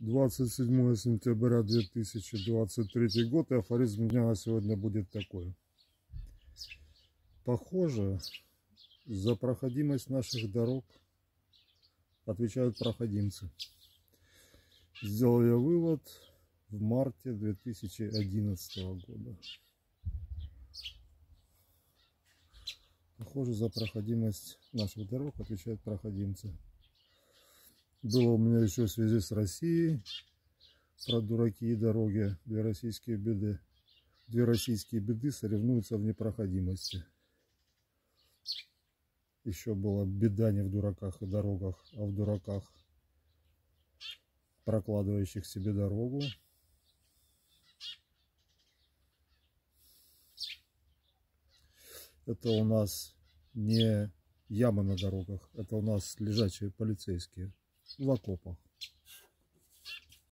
27 сентября 2023 год и афоризм дня на сегодня будет такой. Похоже, за проходимость наших дорог отвечают проходимцы. Сделал я вывод в марте 2011 года. Похоже, за проходимость наших дорог отвечают проходимцы. Было у меня еще в связи с Россией про дураки и дороги, две российские беды. Две российские беды соревнуются в непроходимости. Еще была беда не в дураках и дорогах, а в дураках, прокладывающих себе дорогу. Это у нас не ямы на дорогах, это у нас лежачие полицейские в окопах.